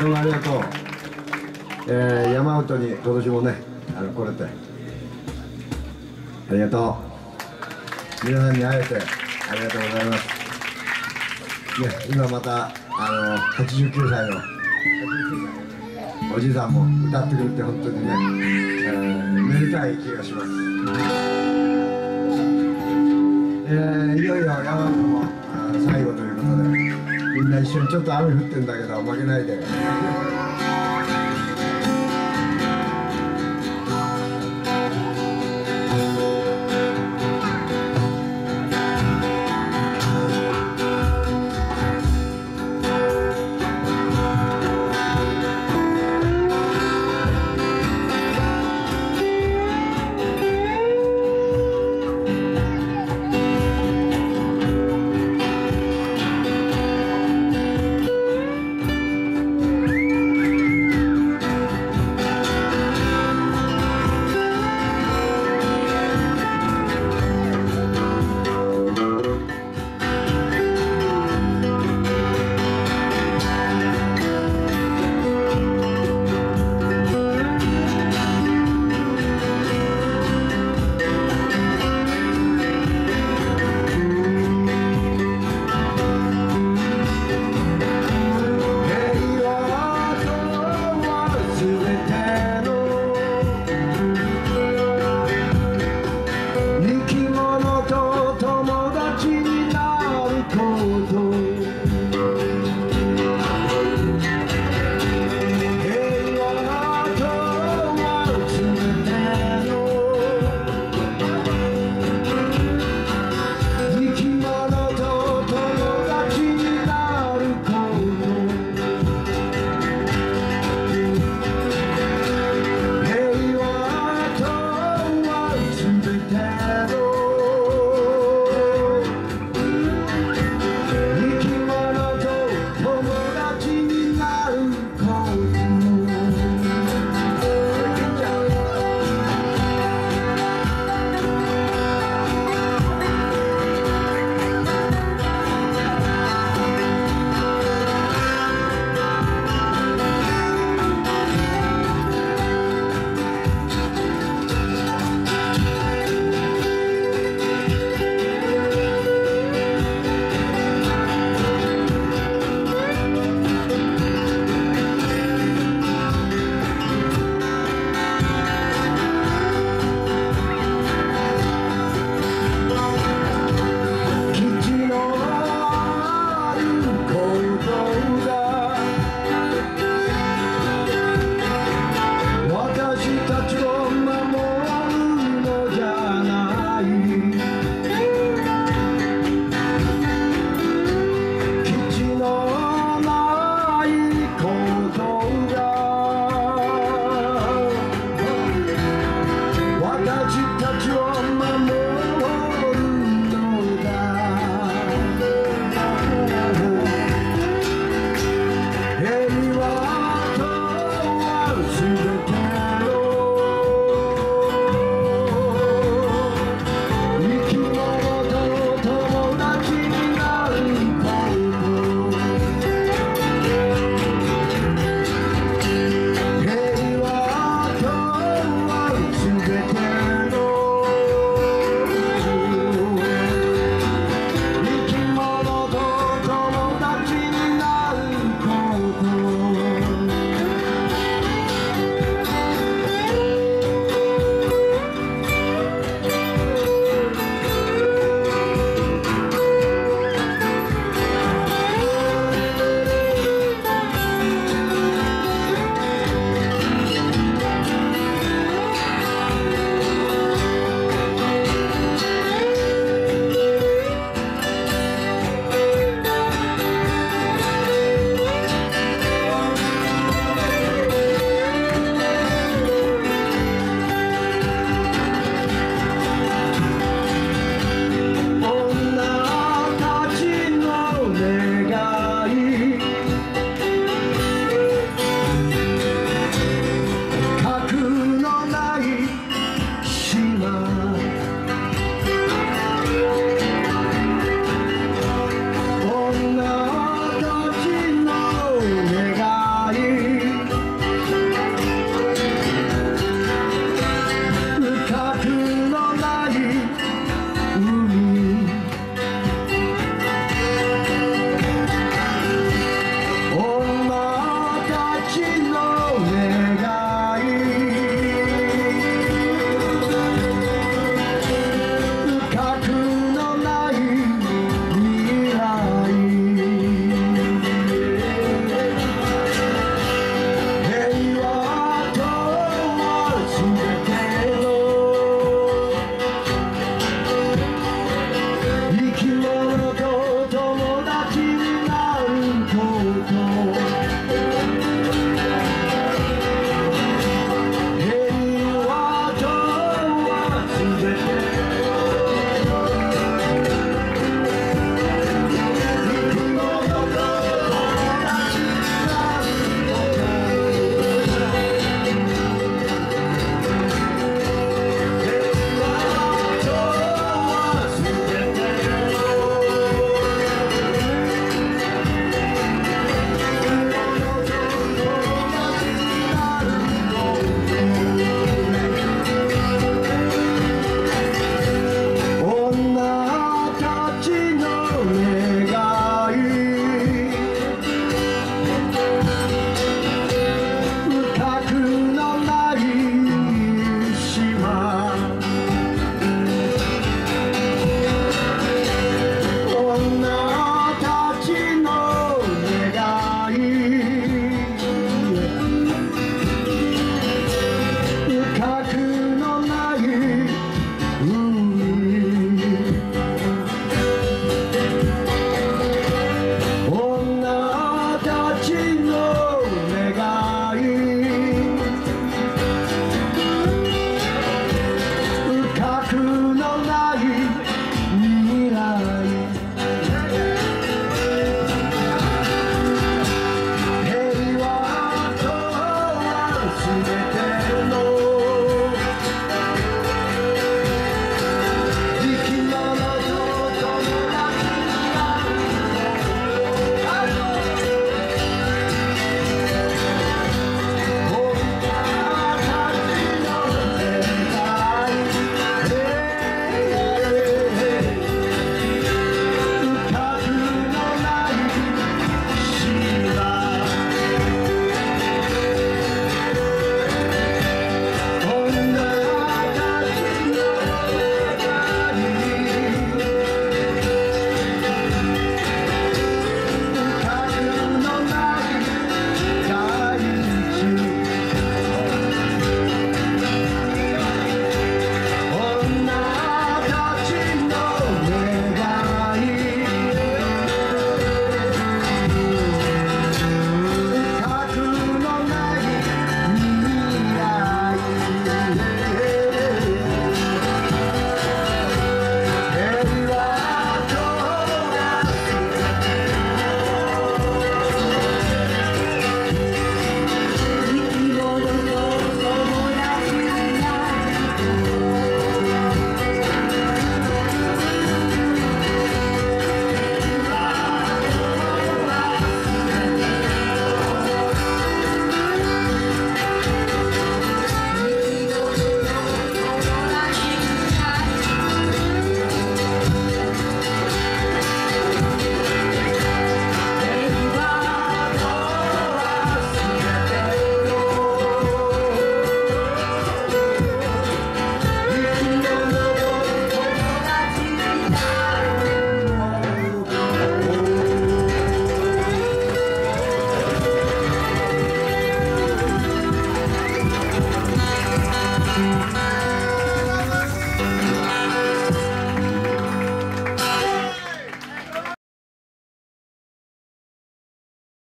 どうもありがとう、えー、山本に今年もねあの来れて。ありがとう。皆さんに会えてありがとうございます。ね今またあの89歳のおじいさんも歌ってくれて本当にね、えー、めでたい気がします。えー、いよいよ山本もみんな一緒にちょっと雨降ってんだけど負けないで。